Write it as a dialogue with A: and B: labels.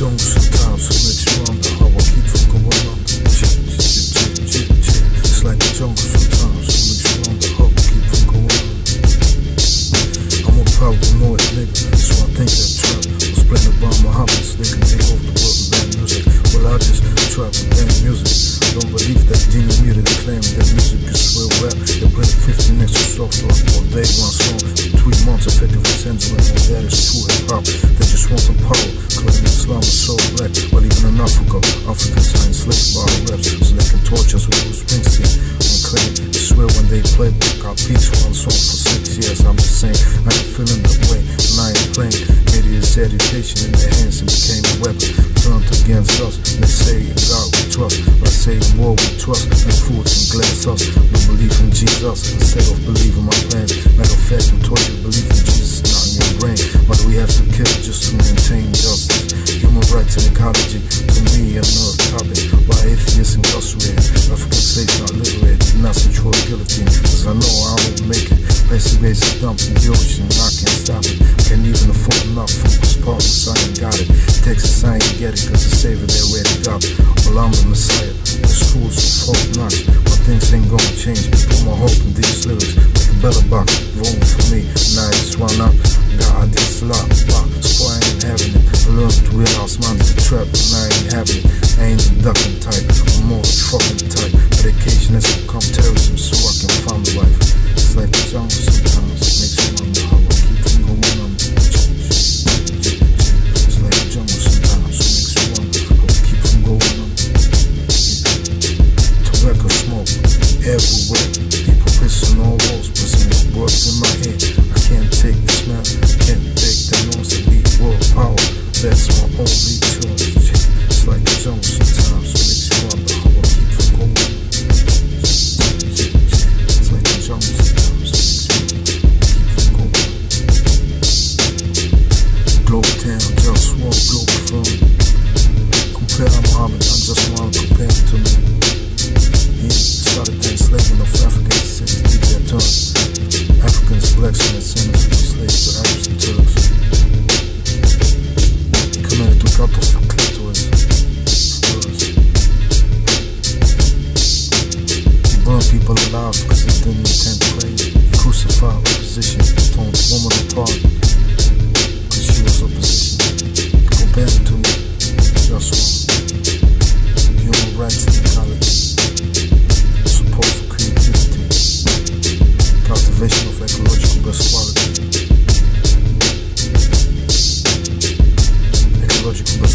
A: ciąg tam, sumie trzymam Hałas hit from Kowana Slang ciąg tam, sumie trzymam Hałas hit from Kowana I'm a problem noise nigga, so I think that trap Was playing about my hobbies, they can take off the world of bad music. Well I just trap and bad music. I don't believe that demon muted claim that music is real rap. They play 15 extra soft rock all day, one song. Three months I fed the Vincenzo and all that is true. Media's education in their hands and became a weapon turned against us. They say God we trust, I say war we trust. And fools and glass us. We believe in Jesus instead of believing my plans. Matter of fact, taught it. Erase the dump in the ocean, I can't stop it. Can't even afford enough for this partners, I ain't got it. Texas, I ain't get it, cause the savior they already got. Well, I'm the messiah, the schools are top notch. My things ain't gonna change. Put my hope in these lyrics, make a better box. Vote for me, now it's one up. God, this wow, so I ain't having it. I learned to realize mine is a trap, and I everywhere. People pissing on walls, pissing on bullets in my head. I can't take the smell, can't take the noise. I need world power. That's my only people alive, persistent in the tenth grade. Crucified opposition, torn woman apart. Cause she was opposition. compared to me, that's wrong. Human rights and equality. Support for creativity. Cultivation of ecological best quality. Ecological best